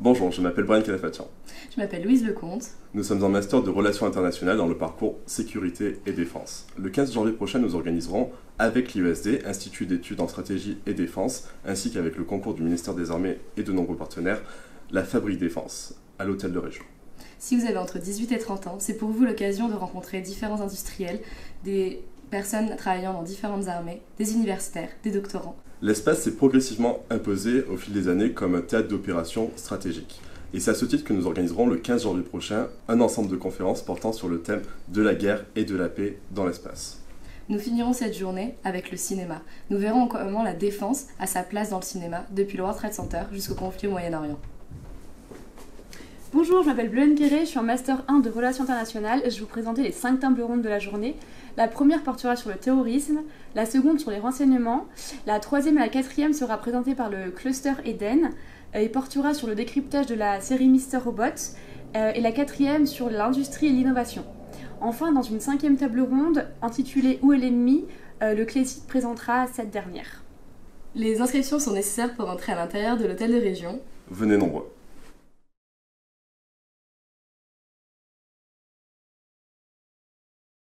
Bonjour, je m'appelle Brian Calafatian. Je m'appelle Louise Lecomte. Nous sommes en master de relations internationales dans le parcours sécurité et défense. Le 15 janvier prochain, nous organiserons avec l'IUSD, Institut d'études en stratégie et défense, ainsi qu'avec le concours du ministère des Armées et de nombreux partenaires, la Fabrique Défense, à l'hôtel de région. Si vous avez entre 18 et 30 ans, c'est pour vous l'occasion de rencontrer différents industriels, des personnes travaillant dans différentes armées, des universitaires, des doctorants. L'espace s'est progressivement imposé au fil des années comme un théâtre d'opérations stratégiques. Et c'est à ce titre que nous organiserons le 15 janvier prochain un ensemble de conférences portant sur le thème de la guerre et de la paix dans l'espace. Nous finirons cette journée avec le cinéma. Nous verrons comment la défense a sa place dans le cinéma, depuis le World Trade Center jusqu'au conflit au Moyen-Orient. Bonjour, je m'appelle Guéret, je suis en Master 1 de Relations internationales et je vais vous présenter les 5 tables rondes de la journée. La première portera sur le terrorisme, la seconde sur les renseignements, la troisième et la quatrième sera présentée par le cluster Eden et portera sur le décryptage de la série Mister Robot euh, et la quatrième sur l'industrie et l'innovation. Enfin, dans une cinquième table ronde intitulée Où est l'ennemi, euh, le Clécite présentera cette dernière. Les inscriptions sont nécessaires pour entrer à l'intérieur de l'hôtel de région. Venez nombreux.